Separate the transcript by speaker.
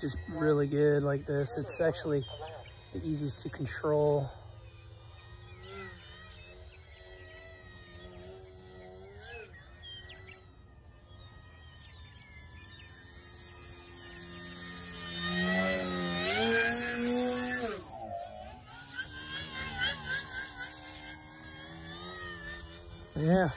Speaker 1: Just really good like this. It's actually the easiest to control. Yeah.